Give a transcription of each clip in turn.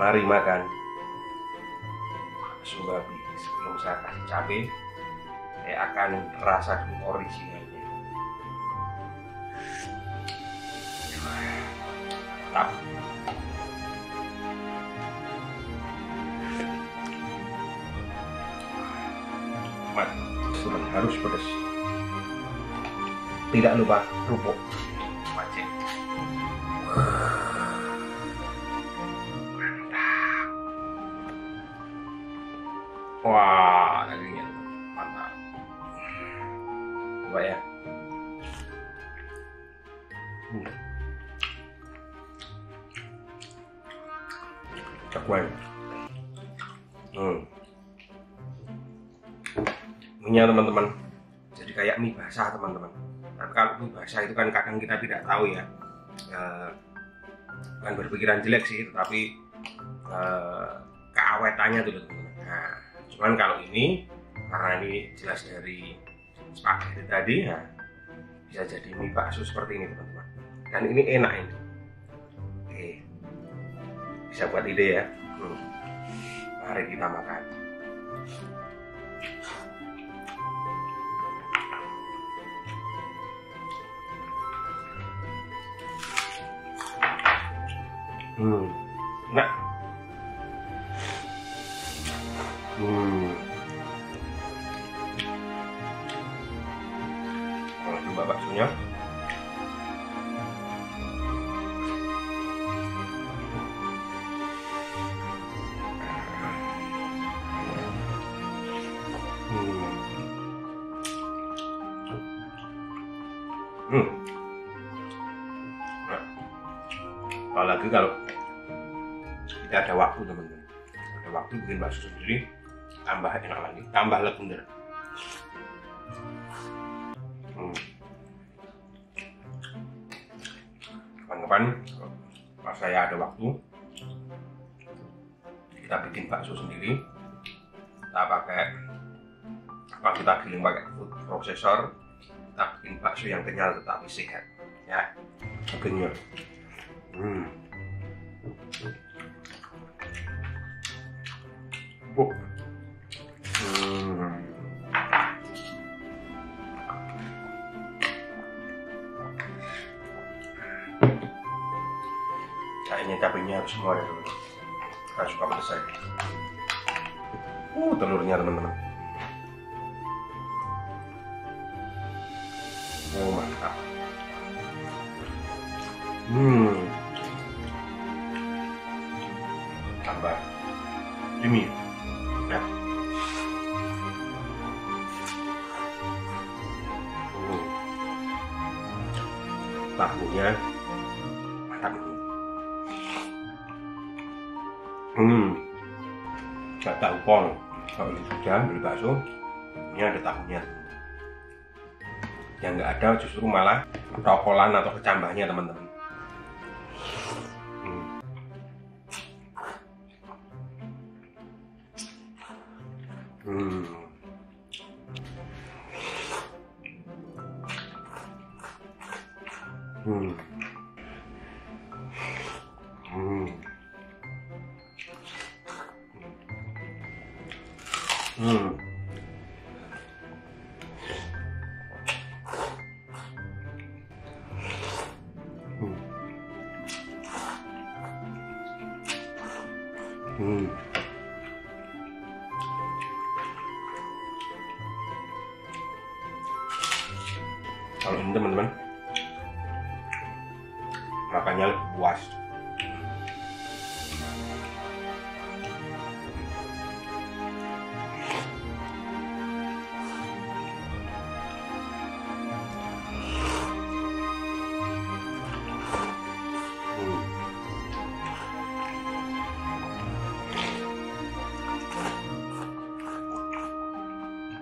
Mari makan babi. Sebelum saya kasih cabai, saya akan rasa dulu originalnya. Mantap. Sudah harus pedas. Tidak lupa kerupuk. Wajib. Wah, dagingnya mantap. Coba ya. Hmm. Cakwan. Hmm. Minyak teman-teman. Jadi kayak mie basah teman-teman. Tapi kalau mie basah itu kan kadang kita tidak tahu ya. Eh, bukan berpikiran jelek sih, tetapi eh, keawetannya tuh. Nah, cuman kalau ini karena ini jelas dari spaghetti tadi ya bisa jadi mie bakso seperti ini teman-teman. Dan ini enak ini. Oke, bisa buat ide ya. Hmm. Mari kita makan. Hmm. Nah. Hmm. Kalau coba baksonya. Hmm. Nah. Apalagi kalau kita ada waktu teman-teman ada waktu bikin bakso sendiri tambah enak lagi tambah legender hmm. kapan-kapan pas saya ada waktu kita bikin bakso sendiri kita pakai apa kita giling pakai food processor kita bikin bakso yang kenyal tetapi sehat ya kenyal hmm. Bu. Cabenya harus semua ya teman-teman. Saya suka pedas saya. Uh, telurnya teman-teman. Oh mantap. Hmm. Tambah creamy. Ya. Hmm. Tahunya Hmm. Gak tahu pol. Kalau ini sudah beli bakso, ini ada tahunya. Yang nggak ada justru malah tokolan atau kecambahnya teman-teman. Hmm. Hmm. Hmm. Hmm. Hmm. Kalau ini teman-teman makannya puas.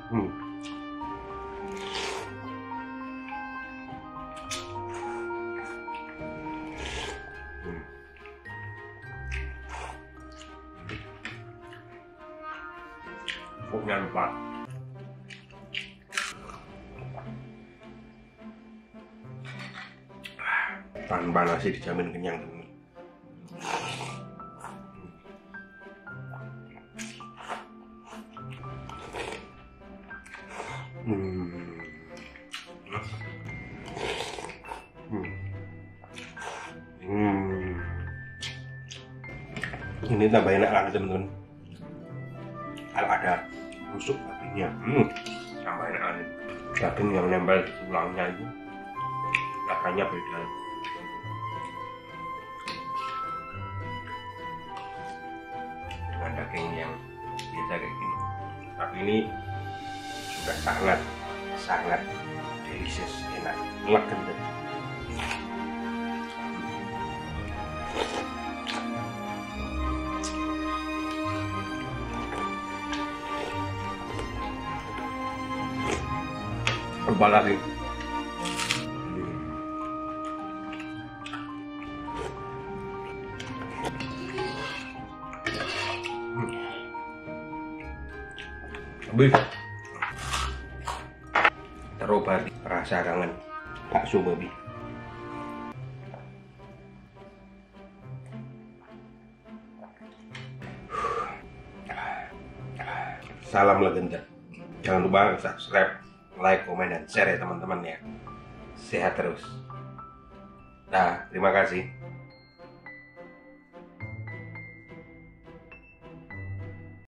Pokoknya lupa. Tanpa nasi dijamin kenyang ini tambah enak lagi teman-teman. Kalau ada rusuk dagingnya hmm, tambah enak lagi daging yang nempel di tulangnya itu. Rasanya beda. Dengan daging yang biasa kayak gini. Tapi ini sudah sangat sangat delicious. Enak. Legen lupa lagi Lebih terobati rasa kangen bakso babi. Salam legenda. Jangan lupa subscribe, like, komen, dan share ya teman-teman ya. Sehat terus. Nah, terima kasih.